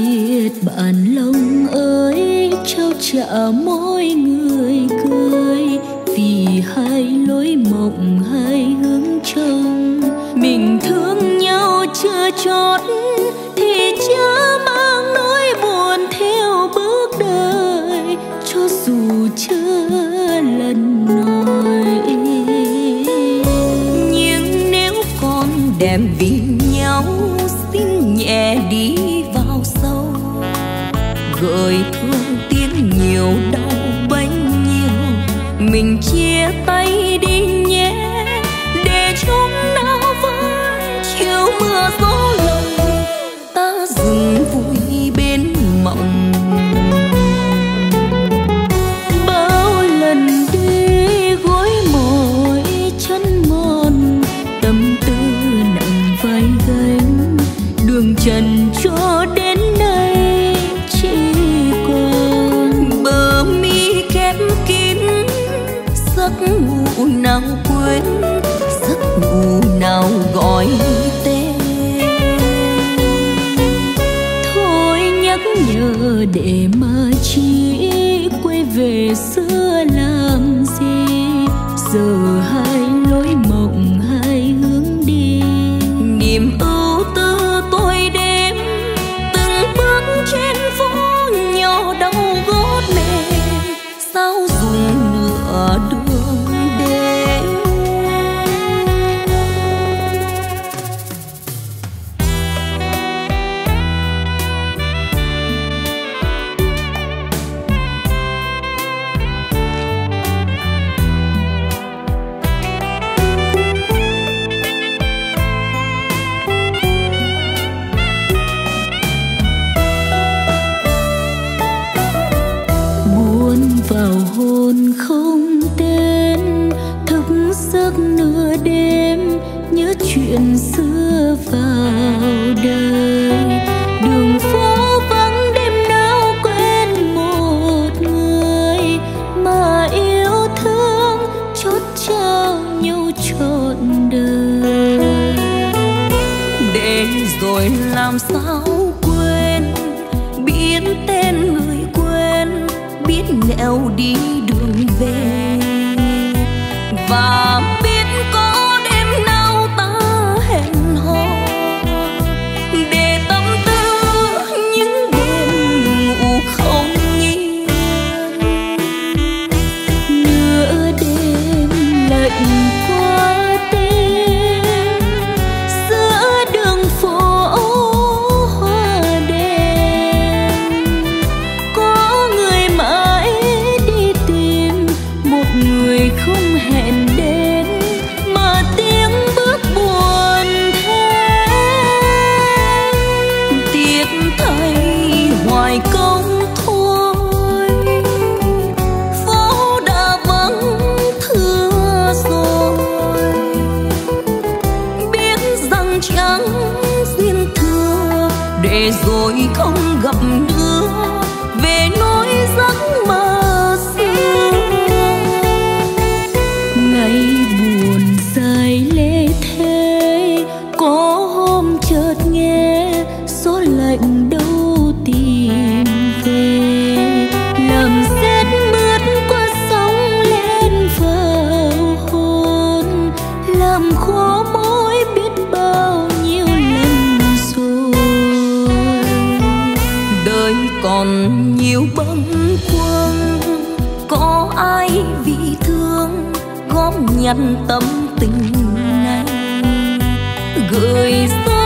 biệt bạn lòng ơi, trao trả mỗi người cười. Vì hai lối mộng, hai hướng trông. Mình thương nhau chưa chót, thì chớ mang nỗi buồn theo bước đời. Cho dù chưa lần nói. Nhưng nếu con đẹp vì nhau, xin nhẹ đi gợi thương tiếng nhiều đau bấy nhiêu. Mình chia tay đi gọi tên thôi nhắc nhở để mà chi quay về xưa làm gì? Giờ hai lối mộng, hai hướng đi. Niềm ưu tư tôi đêm từng bước trên phố nhỏ đau gót mềm sao vào hồn không tên, thức giấc nửa đêm nhớ chuyện xưa vào đời. Đường phố vắng đêm nào quên một người mà yêu thương chốt trao nhau trọn đời. Để rồi làm sao nẻo đi đường về. Và biết có đêm nào ta hẹn hò, để tâm tư những đêm ngủ không yên. Nửa đêm lạnh rồi không gặp nữa. Về nỗi giấc mơ xưa ngày buồn dài lê thế. Có hôm chợt nghe gió lạnh đâu tìm về. Làm rét mướt qua sóng lên vào hồn, làm khô còn nhiều bâng quân có ai vì thương góp nhặt tâm tình này? Gửi ra